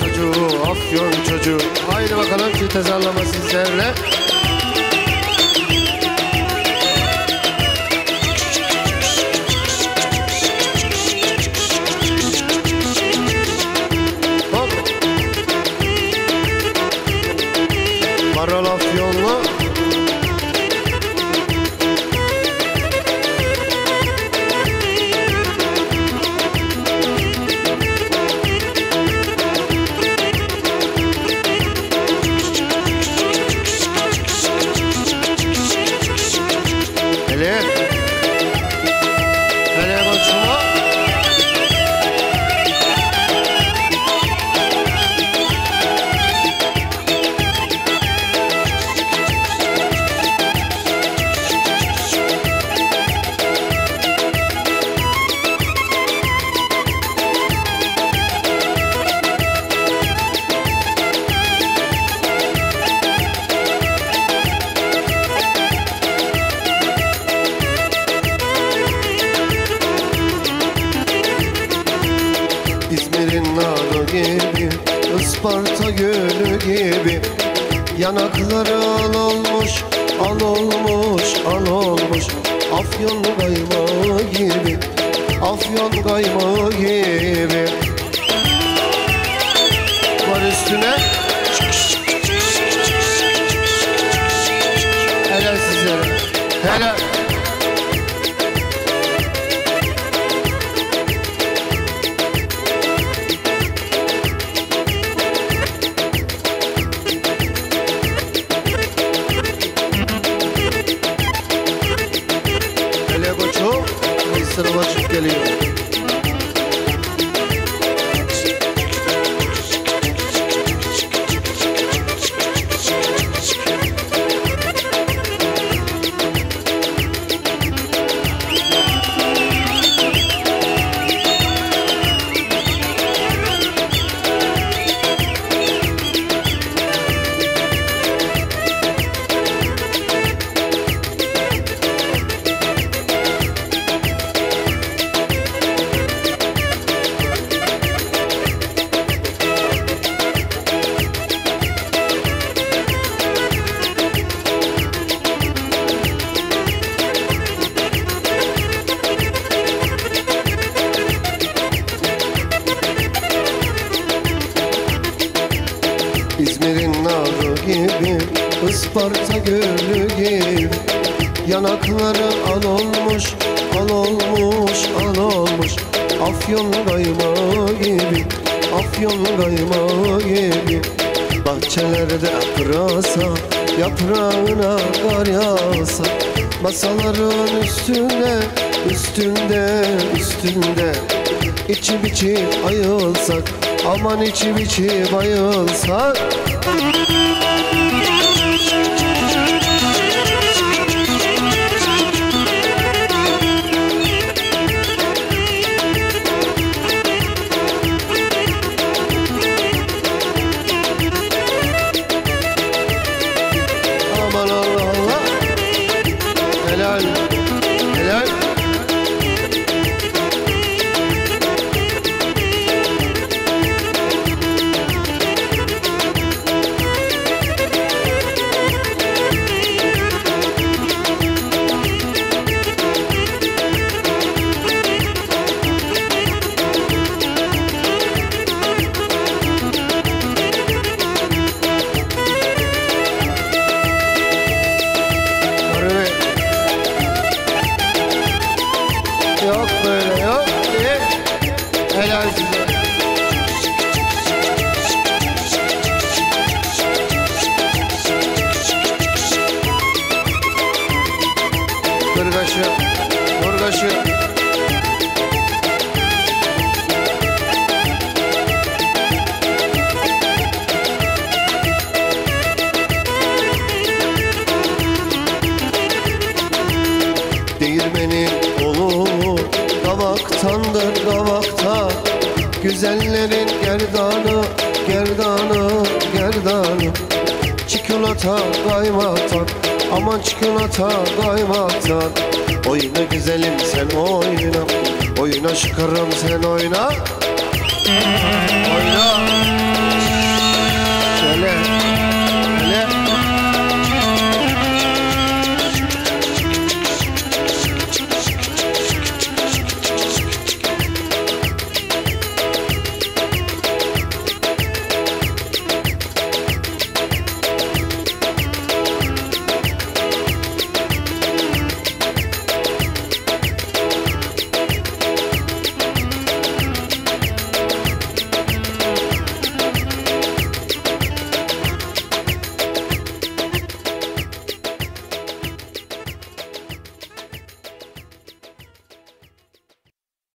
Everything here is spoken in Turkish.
çocuğu, Afyon çocuğu. Haydi bakalım şu tezarlama sizlerle. Isparta gölü gibi. Yanakları al olmuş Al olmuş, al olmuş. Afyon kaymağı gibi Afyon kaymağı gibi. Var üstüne İzmir'in narı gibi Isparta gölü gibi. Yanakları al olmuş Al olmuş, al olmuş. Afyon kaymağı gibi Afyon kaymağı gibi. Bahçelerde pırasa Yaprağına kar yağsa. Masaların üstünde Üstünde, üstünde. İçip içip ayılsak Aman içip içip ayılsak vurgaşı. Değirmenin oğlu Davaktandır davakta Güzellerin gerdanı Gerdanı, gerdanı. Çikolata kaymaktan Aman çikolata kaymaktan Oyna güzelim sen oyna. Oyna şıkırım sen oyna. Oyna